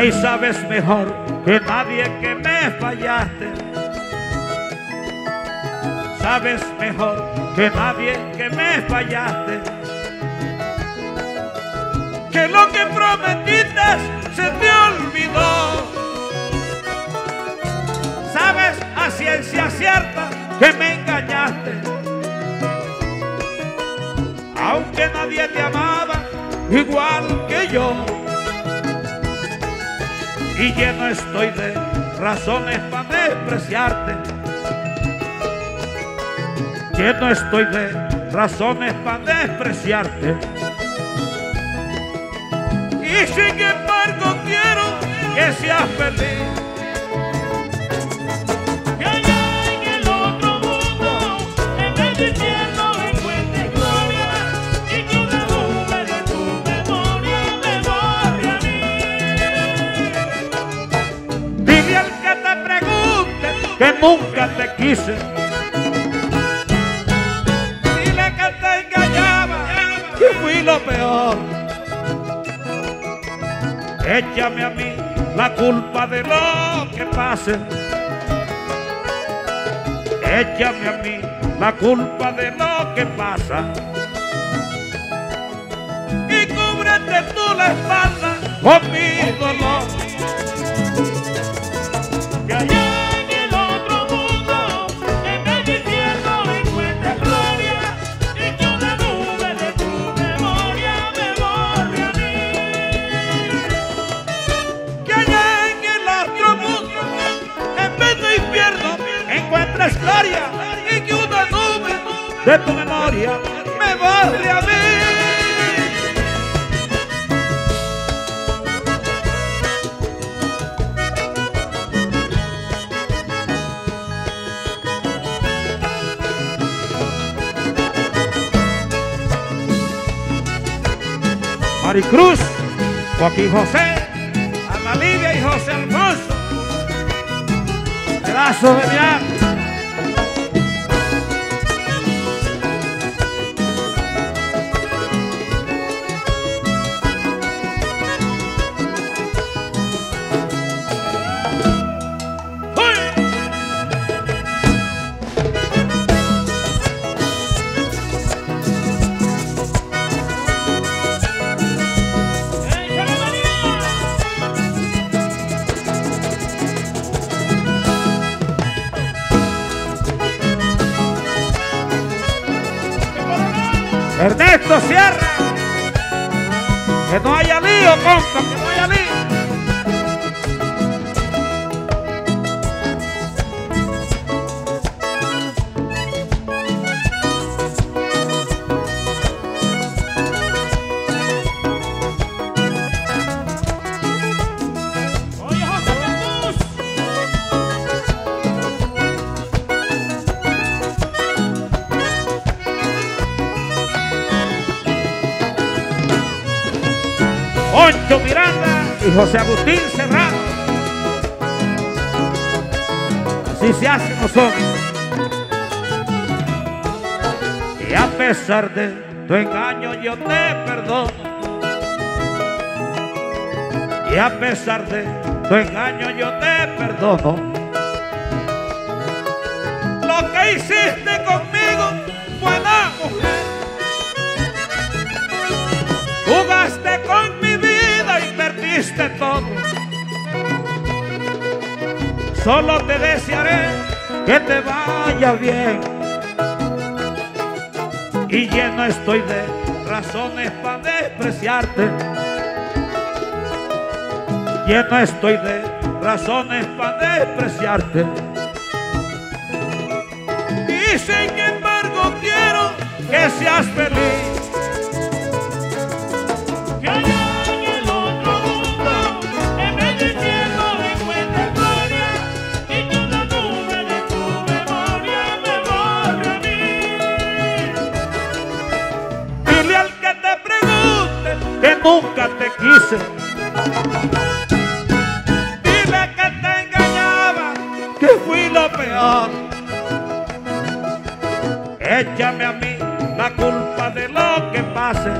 Ay, sabes mejor que nadie que me fallaste. Sabes mejor que nadie que me fallaste. Que lo que prometiste se te olvidó. Sabes a ciencia cierta que me engañaste. Aunque nadie te amaba igual que yo. Y lleno estoy de razones para despreciarte. Lleno estoy de razones para despreciarte. Y sin embargo quiero que seas feliz. Que nunca te quise. Dile que te engañaba, que fui lo peor. Échame a mí la culpa de lo que pase. Échame a mí la culpa de lo que pasa. Y cúbrete tú la espalda con mi dolor. De tu memoria me borre a mí. Maricruz, Joaquín José, Ana Lidia y José Alfonso. Pedazo de viaje. Ernesto Sierra. Que no haya lío, compa, Miranda y José Agustín Serrano. Así se hace nosotros. Y a pesar de tu engaño yo te perdono. Y a pesar de tu engaño yo te perdono. Lo que hiciste conmigo, buena mujer. Todo. Solo te desearé que te vaya bien. Y lleno estoy de razones para despreciarte. Lleno estoy de razones para despreciarte. Y sin embargo quiero que seas feliz. Échame a mí la culpa de lo que pase.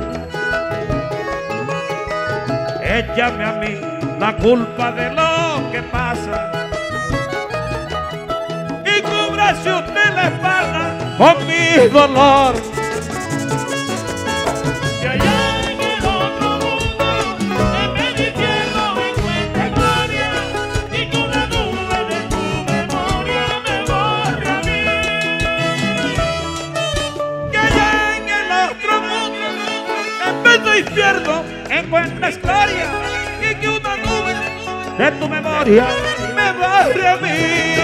Échame a mí la culpa de lo que pasa. Y cúbrase usted la espalda con mi dolor. Encuentres gloria y que una nube de tu memoria me borre a mí.